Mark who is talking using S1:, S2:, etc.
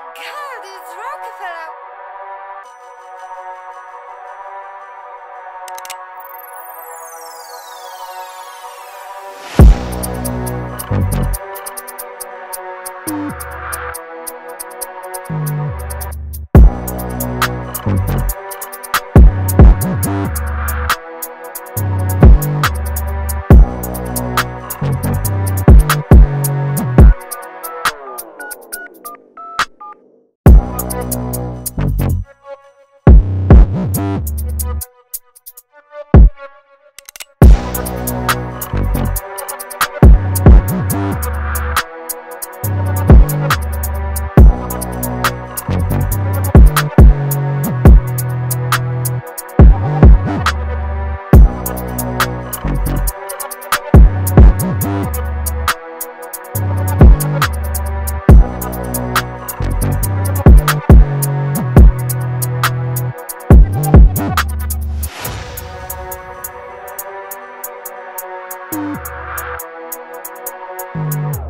S1: God, it's Rockefeller! Thank Música